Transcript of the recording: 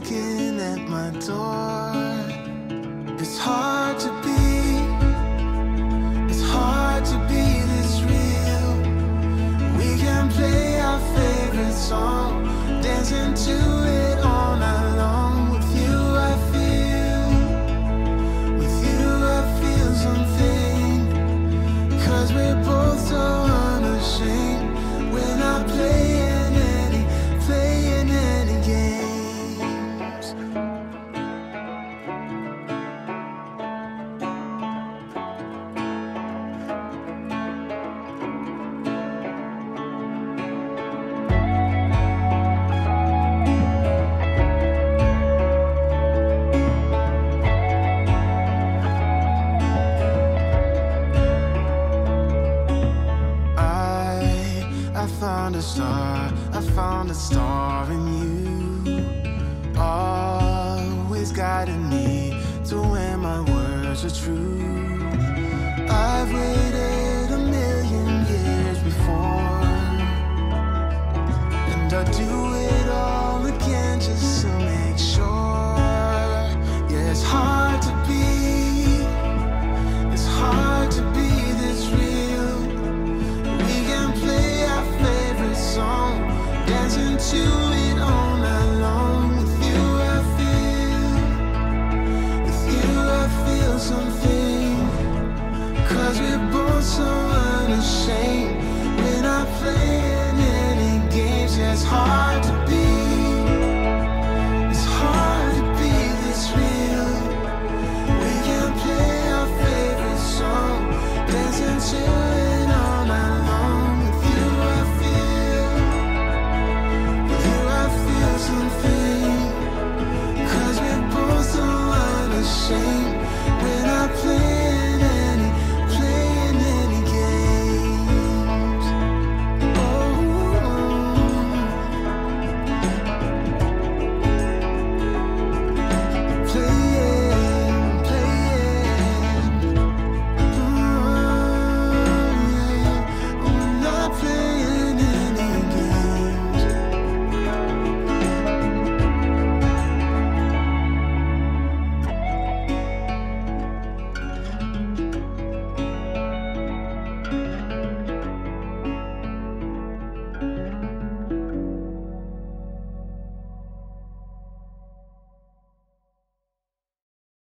knocking at my door. I found a star, I found a star in you. Always guiding me to where my words are true. I've waited. something. Cause we're both so unashamed. We're not playing any games, it's hard to be